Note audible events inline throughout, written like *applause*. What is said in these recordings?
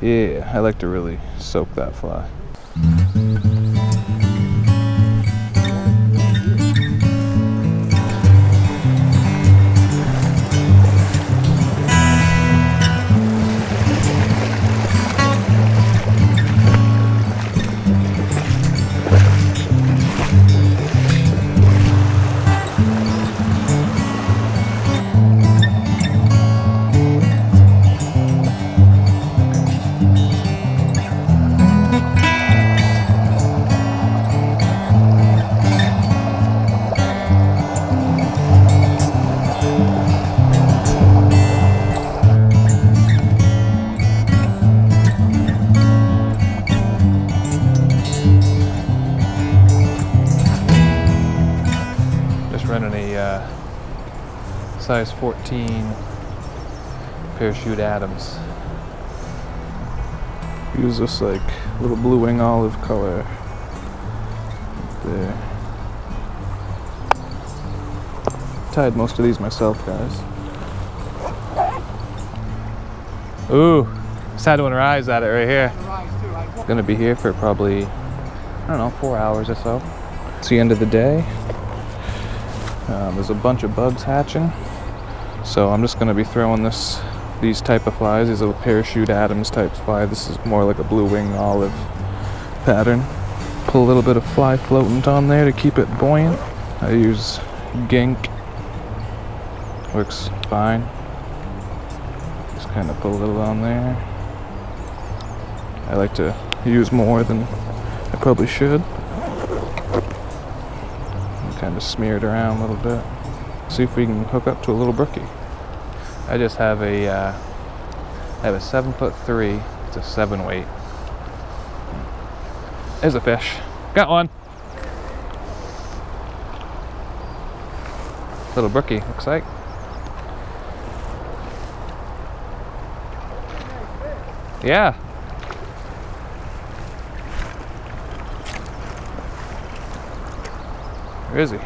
Yeah, I like to really soak that fly. Size 14 parachute Adams. Use this like little blue wing olive color there. Tied most of these myself, guys. Ooh, just had one rise at it right here. Gonna be here for probably, I don't know, four hours or so. It's the end of the day. Um, there's a bunch of bugs hatching, so I'm just going to be throwing this, these type of flies, these little parachute Adams type fly. This is more like a blue wing olive pattern. Put a little bit of fly floatant on there to keep it buoyant. I use gink, works fine. Just kind of put a little on there. I like to use more than I probably should kind of smear it around a little bit. See if we can hook up to a little brookie. I just have a, uh, I have a seven foot three. It's a seven weight. There's a fish. Got one. Little brookie, looks like. Yeah. Where is he?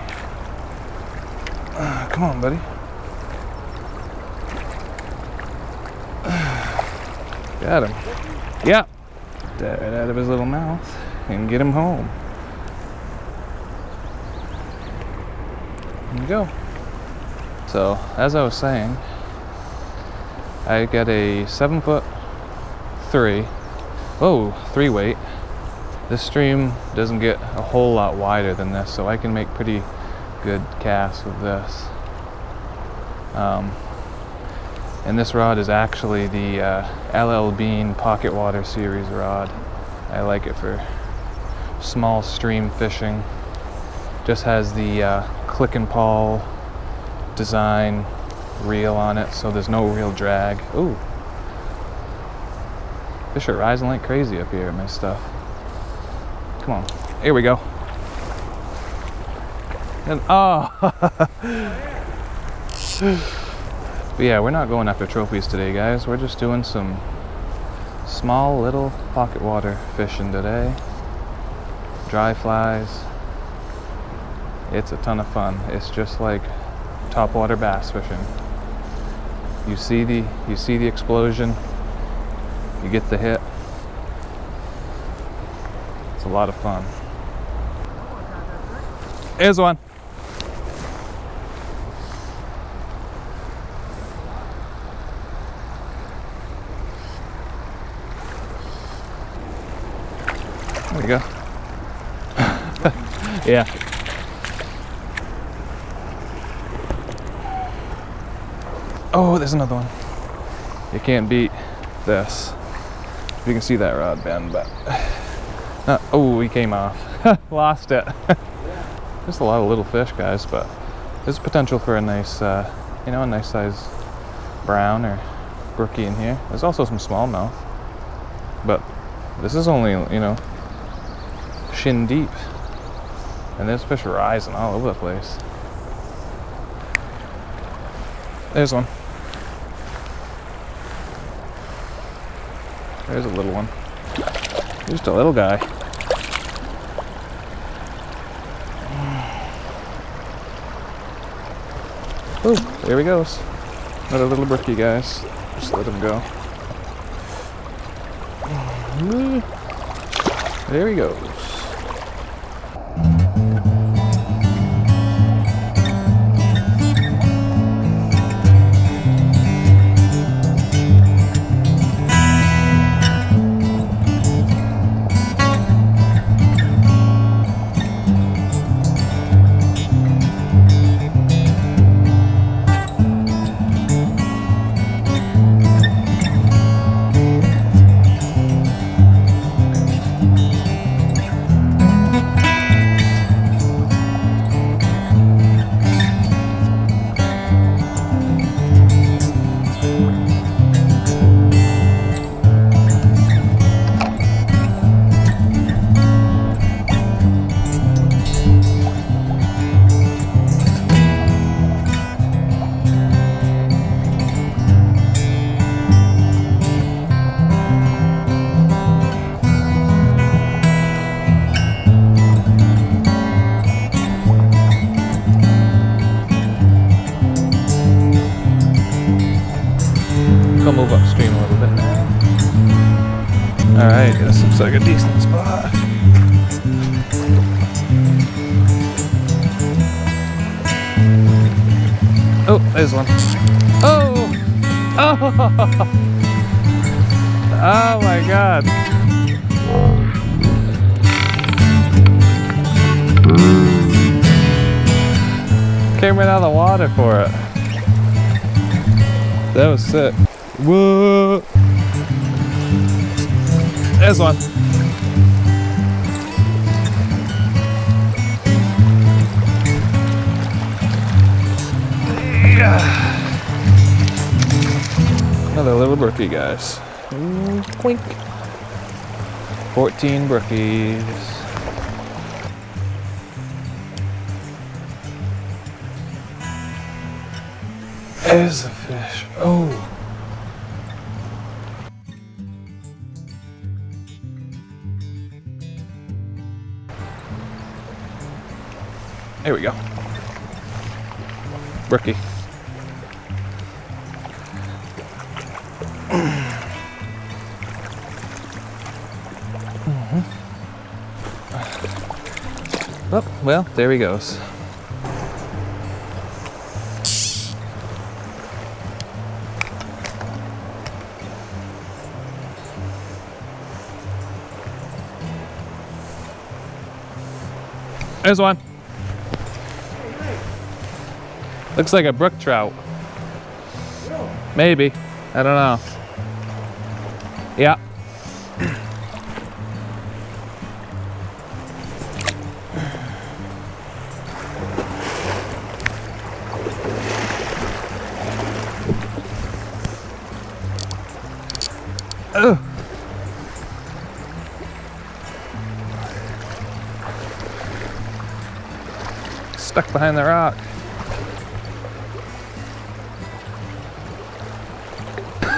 Uh, come on, buddy. Got him. Yep. That out of his little mouth and get him home. There you go. So, as I was saying, I got a seven foot three, whoa, three weight. This stream doesn't get a whole lot wider than this, so I can make pretty good casts with this. Um, and this rod is actually the uh, LL Bean Pocket Water Series rod. I like it for small stream fishing. Just has the uh, click and pawl design reel on it, so there's no real drag. Ooh. Fish are rising like crazy up here my stuff. Come on. Here we go. And oh. *laughs* but yeah, we're not going after trophies today, guys. We're just doing some small little pocket water fishing today. Dry flies. It's a ton of fun. It's just like topwater bass fishing. You see the you see the explosion. You get the hit. It's a lot of fun. Here's one. There we go. *laughs* yeah. Oh, there's another one. You can't beat this. You can see that rod bend, but uh, oh, he came off. *laughs* Lost it. *laughs* Just a lot of little fish, guys, but there's potential for a nice, uh, you know, a nice size brown or brookie in here. There's also some smallmouth, but this is only, you know, shin deep, and there's fish rising all over the place. There's one. There's a little one. Just a little guy. Oh, there he goes. Another little brookie, guys. Just let him go. There he goes. Like a decent spot. Oh, there's one. Oh! Oh! *laughs* Oh my god. Came right out of the water for it. That was sick. Whoa! There's one. *sighs* Another little brookie, guys. Ooh, Quink. 14 brookies. There's a fish. Oh. There we go. Brookie. Oh, well, there he goes. There's one. Looks like a brook trout. Maybe. I don't know. Yeah. Stuck behind the rock.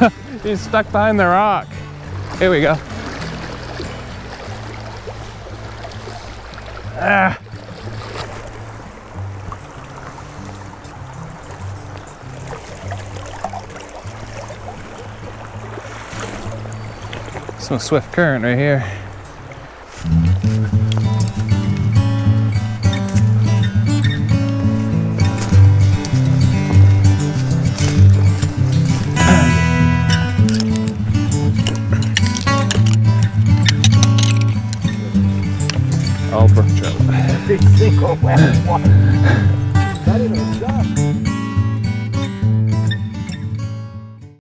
*laughs* He's stuck behind the rock. Here we go. Ah. Some swift current right here. Oh program.